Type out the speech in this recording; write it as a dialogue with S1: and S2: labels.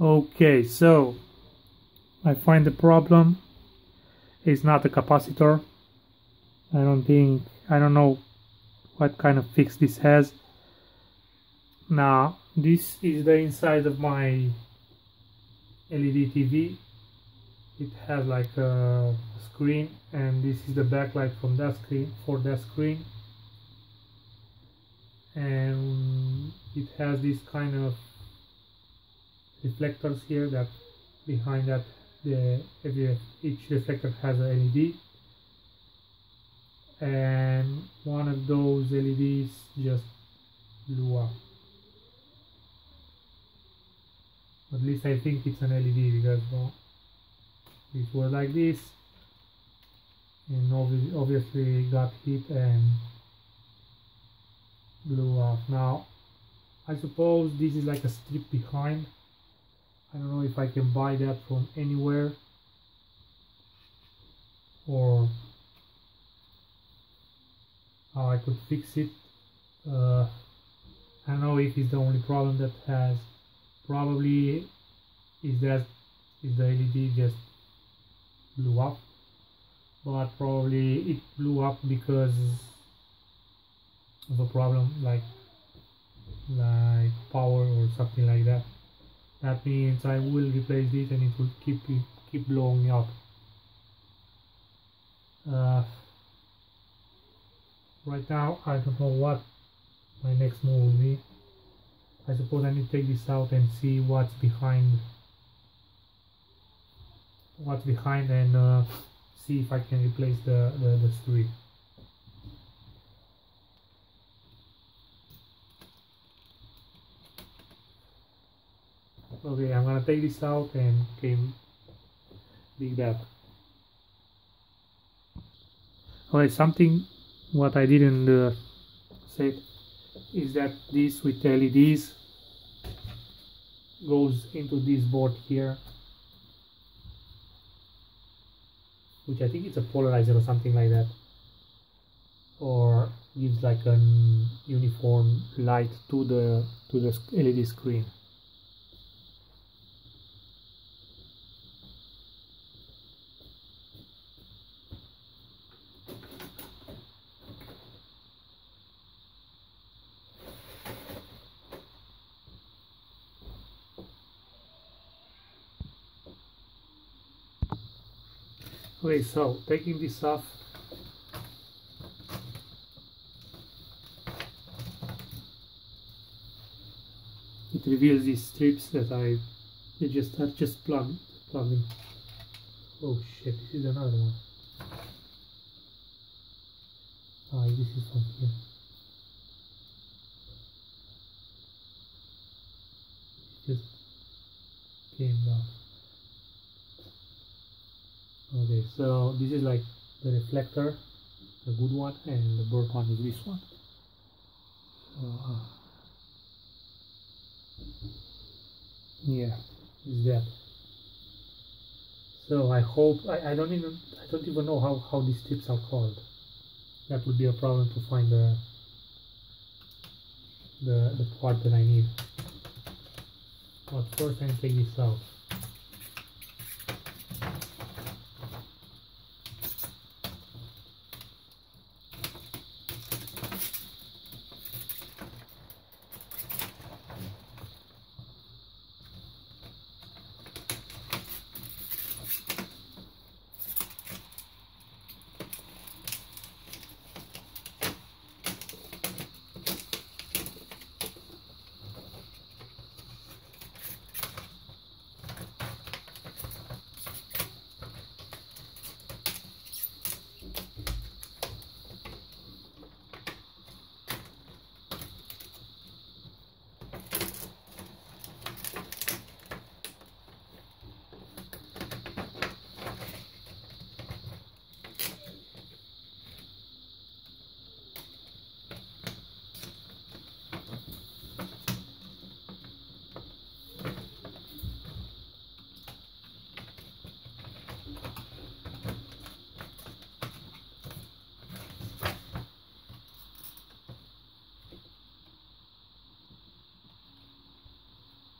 S1: okay so I find the problem. Is not the capacitor. I don't think I don't know what kind of fix this has. Now this is the inside of my LED TV it has like a screen and this is the backlight from that screen for that screen. And it has this kind of reflectors here that behind that the every, each reflector has a LED and one of those LEDs just blew up. At least I think it's an LED because well, it was like this. And obviously got hit and blew off now I suppose this is like a strip behind I don't know if I can buy that from anywhere or how I could fix it. Uh, I don't know if it's the only problem that has. Probably is that is the LED just blew up but probably it blew up because of a problem like like power or something like that that means I will replace this and it will keep keep blowing up. Uh, right now I don't know what my next move will be. I suppose I need to take this out and see what's behind what's behind and uh, see if I can replace the, the, the okay I'm gonna take this out and came big back okay something what I didn't uh, say is that this with LEDs goes into this board here which I think it's a polarizer or something like that or gives like an uniform light to the to the LED screen okay so taking this off it reveals these strips that I they just are just plugged plugging oh shit this is another one. Ah this is from here. It just came down okay so this is like the reflector the good one and the bird one is this one. So, uh, yeah is that. So I hope I, I don't even I don't even know how, how these tips are called. That would be a problem to find the the, the part that I need. But first I take this out